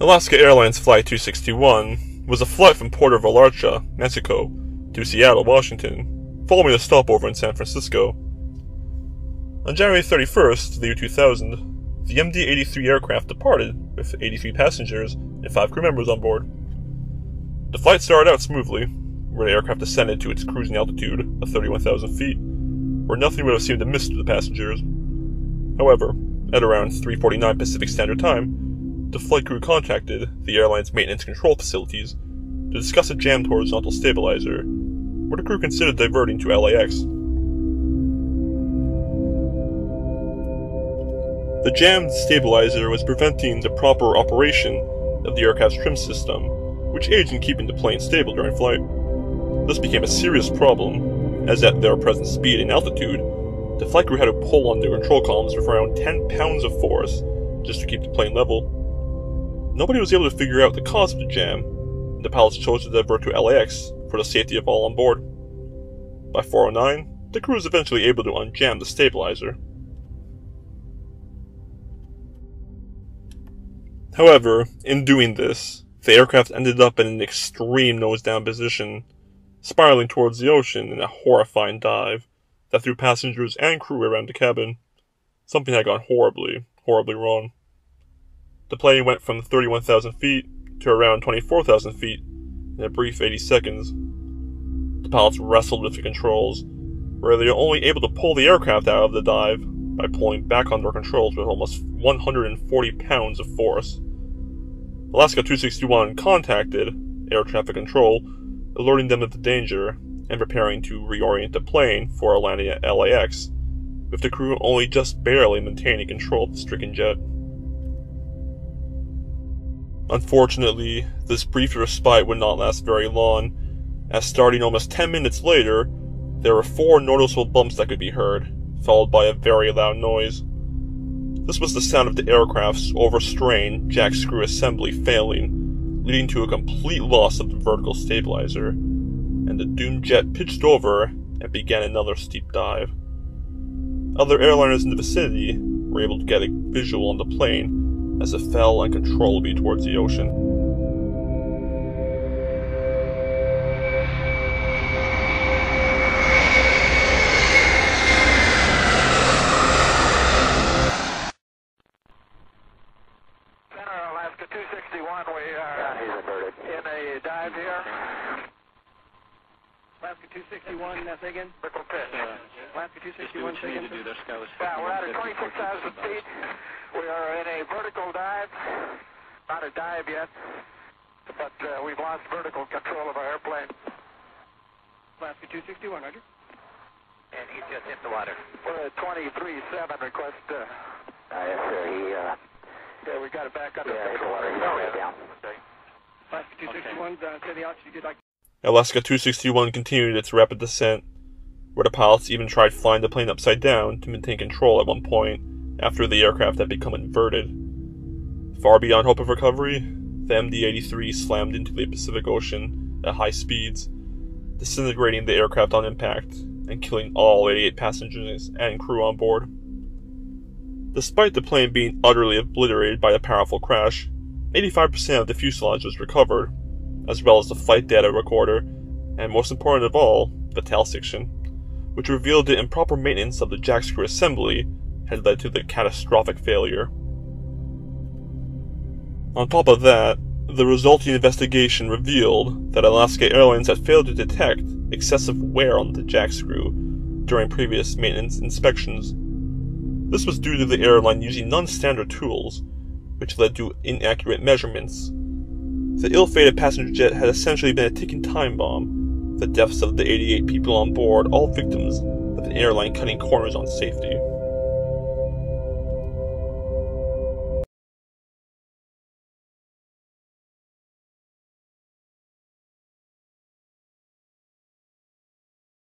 Alaska Airlines Flight 261 was a flight from Puerto Vallarta, Mexico, to Seattle, Washington, following a stopover in San Francisco. On January 31st, the year 2000, the MD-83 aircraft departed with 83 passengers and 5 crew members on board. The flight started out smoothly, where the aircraft ascended to its cruising altitude of 31,000 feet, where nothing would have seemed amiss to the passengers. However, at around 3.49 Pacific Standard Time, the flight crew contacted the airline's maintenance control facilities to discuss a jammed horizontal stabilizer, where the crew considered diverting to LAX. The jammed stabilizer was preventing the proper operation of the aircraft's trim system, which aids in keeping the plane stable during flight. This became a serious problem, as at their present speed and altitude, the flight crew had to pull on their control columns with around 10 pounds of force just to keep the plane level. Nobody was able to figure out the cause of the jam, and the pilots chose to divert to LAX for the safety of all on board. By 409, the crew was eventually able to unjam the stabilizer. However, in doing this, the aircraft ended up in an extreme nose-down position, spiraling towards the ocean in a horrifying dive that threw passengers and crew around the cabin. Something had gone horribly, horribly wrong. The plane went from 31,000 feet to around 24,000 feet in a brief 80 seconds. The pilots wrestled with the controls, where they were only able to pull the aircraft out of the dive by pulling back on their controls with almost 140 pounds of force. Alaska 261 contacted air traffic control, alerting them of the danger and preparing to reorient the plane for a landing at LAX, with the crew only just barely maintaining control of the stricken jet. Unfortunately, this brief respite would not last very long, as starting almost 10 minutes later, there were four noticeable bumps that could be heard, followed by a very loud noise. This was the sound of the aircraft's overstrained jack screw assembly failing, leading to a complete loss of the vertical stabilizer, and the doomed jet pitched over and began another steep dive. Other airliners in the vicinity were able to get a visual on the plane as it fell uncontrollably towards the ocean. Center Alaska 261, we are in a dive here. Alaska 261, uh, again? Vertical pitch. Alaska 261, say again? Yeah, we're out at 26,000 feet. We are in a vertical dive. Not a dive yet, but uh, we've lost vertical control of our airplane. Alaska 261, Roger. And he just hit the water. We're at 23.7, request. Uh, yes, sir. He, uh, yeah, we got it back under yeah, control. Yeah, no, yeah. down. Okay. Alaska 261, uh, say the altitude you'd like. Alaska 261 continued its rapid descent, where the pilots even tried flying the plane upside down to maintain control at one point after the aircraft had become inverted. Far beyond hope of recovery, the MD 83 slammed into the Pacific Ocean at high speeds, disintegrating the aircraft on impact and killing all 88 passengers and crew on board. Despite the plane being utterly obliterated by the powerful crash, 85% of the fuselage was recovered, as well as the flight data recorder, and most important of all, the tail section, which revealed the improper maintenance of the jack screw assembly had led to the catastrophic failure. On top of that, the resulting investigation revealed that Alaska Airlines had failed to detect excessive wear on the jack screw during previous maintenance inspections. This was due to the airline using non-standard tools, which led to inaccurate measurements. The ill-fated passenger jet had essentially been a ticking time bomb, the deaths of the 88 people on board all victims of an airline cutting corners on safety.